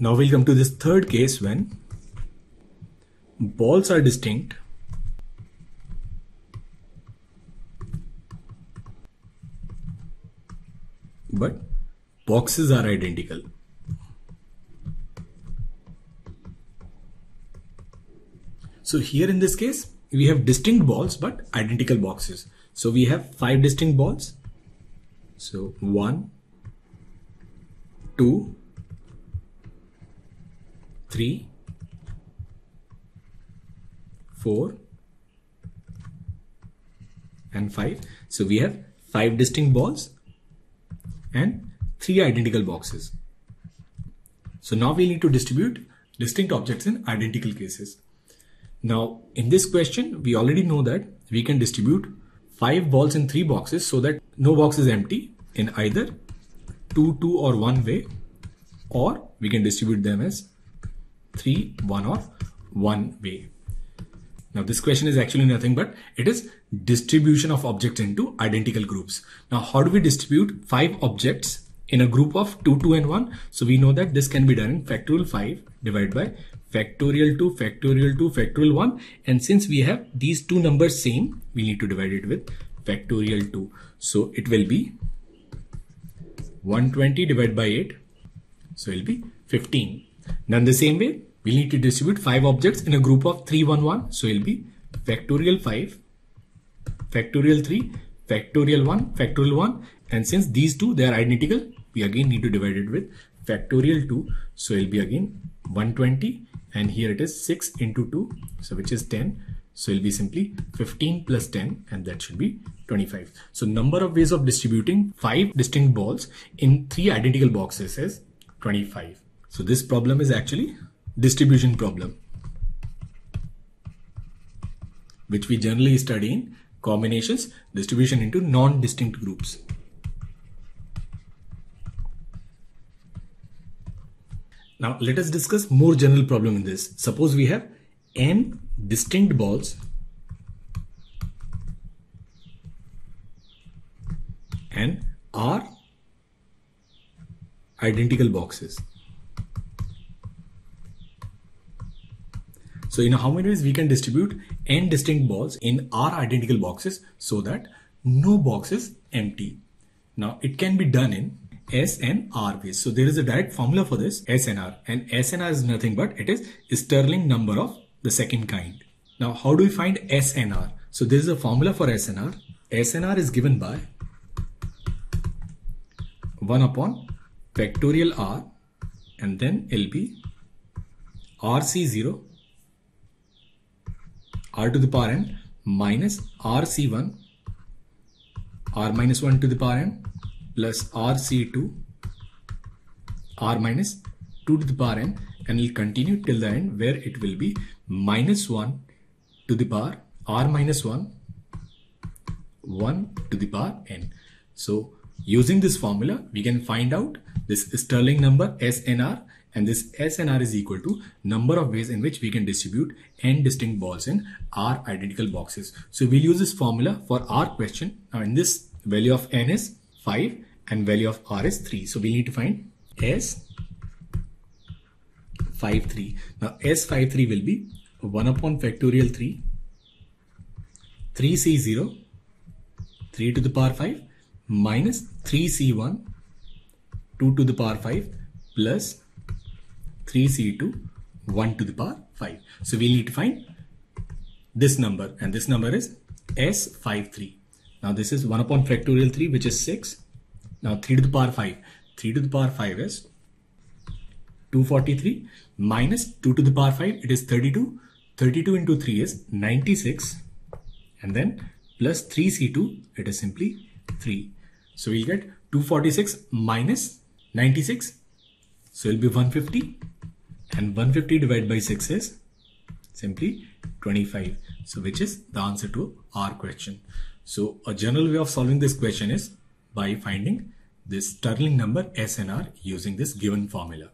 Now we'll come to this third case when balls are distinct but boxes are identical. So here in this case, we have distinct balls but identical boxes. So we have five distinct balls. So one, two, three, four, and five. So we have five distinct balls and three identical boxes. So now we need to distribute distinct objects in identical cases. Now in this question, we already know that we can distribute five balls in three boxes so that no box is empty in either two, two or one way, or we can distribute them as three, one or one way. Now this question is actually nothing but it is distribution of objects into identical groups. Now how do we distribute five objects in a group of 2, 2 and 1? So we know that this can be done in factorial 5 divided by factorial 2, factorial 2, factorial 1 and since we have these two numbers same we need to divide it with factorial 2. So it will be 120 divided by 8 so it will be 15. Now in the same way we need to distribute 5 objects in a group of 3, 1, 1 so it will be factorial 5 factorial 3 factorial 1 factorial 1 and since these two they are identical we again need to divide it with factorial 2 so it will be again 120 and here it is 6 into 2 so which is 10 so it'll be simply 15 plus 10 and that should be 25 so number of ways of distributing five distinct balls in three identical boxes is 25 so this problem is actually distribution problem which we generally study in combinations distribution into non-distinct groups Now let us discuss more general problem in this. Suppose we have n distinct balls and r identical boxes. So in how many ways we can distribute n distinct balls in r identical boxes so that no box is empty. Now it can be done in S and R base. So there is a direct formula for this S and R and S and R is nothing but it is Stirling number of the second kind. Now how do we find S and R? So there is a formula for S and R. S and R is given by 1 upon factorial R and then LB RC0 R to the power n minus RC1 R minus 1 to the power n plus RC2 R minus 2 to the power n and will continue till the end where it will be minus 1 to the power R minus 1 1 to the power n. So using this formula we can find out this Stirling number SNR and this SNR is equal to number of ways in which we can distribute n distinct balls in R identical boxes. So we'll use this formula for our question. Now in this value of n is 5 and value of r is 3. So we need to find s 5 3. Now s 5 3 will be 1 upon factorial 3 3c0 3 to the power 5 minus 3c1 2 to the power 5 plus 3c2 1 to the power 5. So we need to find this number and this number is S53. Now this is 1 upon factorial 3 which is 6 now 3 to the power 5. 3 to the power 5 is 243 minus 2 to the power 5 it is 32. 32 into 3 is 96 and then plus 3c2 it is simply 3. So we'll get 246 minus 96 so it'll be 150 and 150 divided by 6 is simply 25. So which is the answer to our question. So a general way of solving this question is by finding this Stirling number SNR using this given formula.